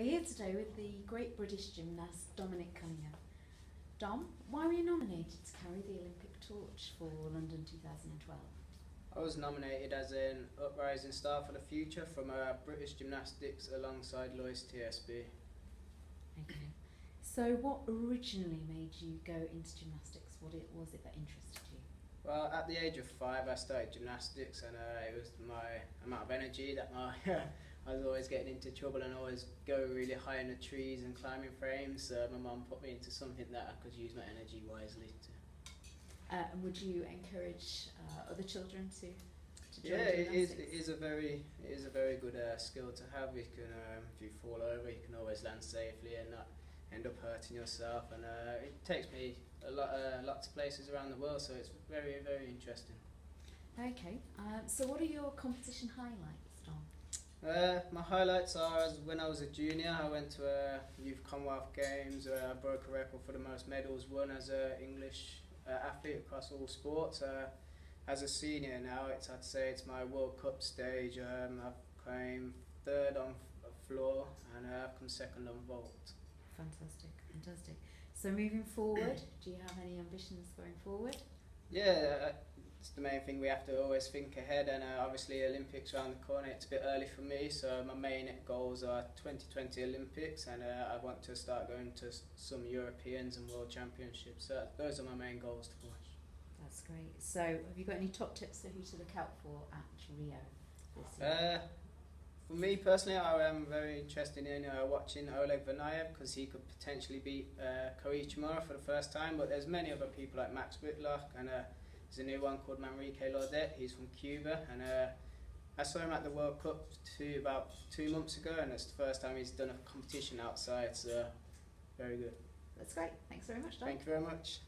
We're here today with the great British gymnast Dominick Cunningham. Dom, why were you nominated to carry the Olympic torch for London 2012? I was nominated as an uprising star for the future from uh, British Gymnastics alongside Lloyds TSB. Okay. So, what originally made you go into gymnastics? What it was it that interested you? Well, at the age of five, I started gymnastics, and uh, it was my amount of energy that my I was always getting into trouble and always go really high in the trees and climbing frames. So my mum put me into something that I could use my energy wisely. To. Uh, and would you encourage uh, other children to? to join yeah, it is. It is a very, it is a very good uh, skill to have. You can, um, if you fall over, you can always land safely and not end up hurting yourself. And uh, it takes me a lot, uh, lots of places around the world, so it's very, very interesting. Okay. Um, so, what are your competition highlights, Dom? Uh, my highlights are as when I was a junior, I went to a Youth Commonwealth Games. Uh, I broke a record for the most medals won as an English uh, athlete across all sports. Uh, as a senior now, it's I'd say it's my World Cup stage. Um, I've came third on f- floor and uh, I've come second on vault. Fantastic, fantastic. So, moving forward, do you have any ambitions going forward? Yeah, uh, it's the main thing. We have to always think ahead, and uh, obviously Olympics around the corner. It's a bit early for me, so my main goals are 2020 Olympics, and uh, I want to start going to some Europeans and World Championships. So those are my main goals to watch. That's great. So, have you got any top tips for who to look out for at Rio this year? Uh, for me personally, I am very interested in uh, watching Oleg Verniaiev because he could potentially beat uh, Kohei Uchimura for the first time. But there's many other people like Max Whitlock and uh, there's a new one called Manrique Larduet. He's from Cuba and uh, I saw him at the World Cup two about two months ago, and it's the first time he's done a competition outside. So very good. That's great. Thanks very much, Dom. Thank you very much.